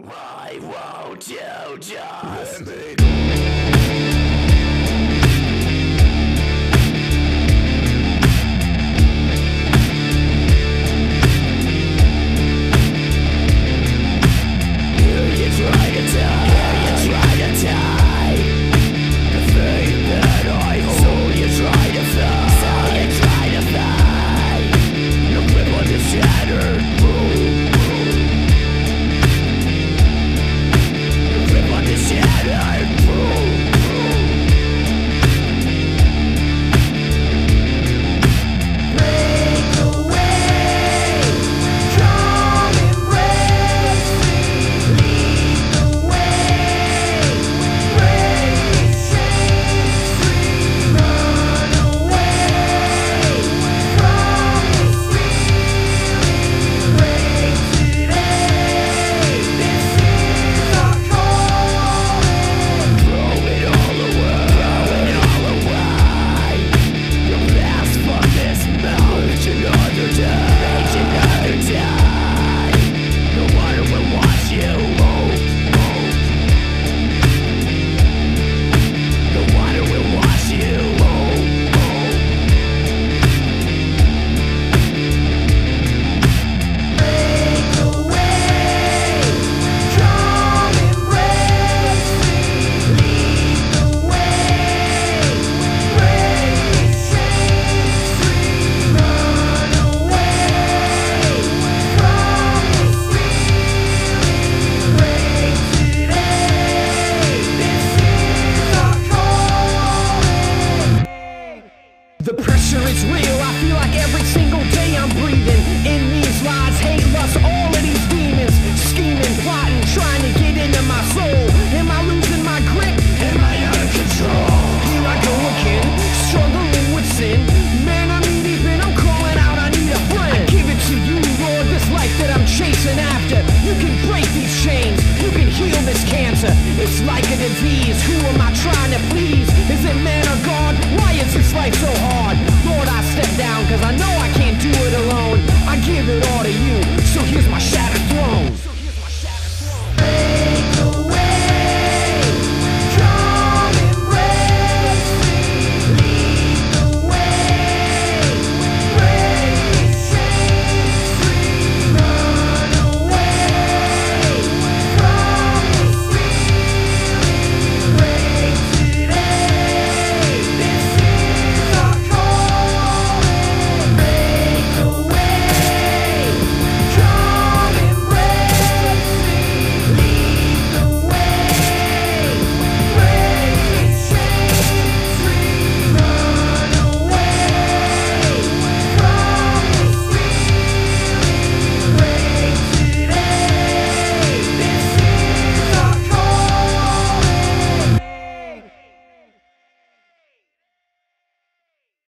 Why won't you just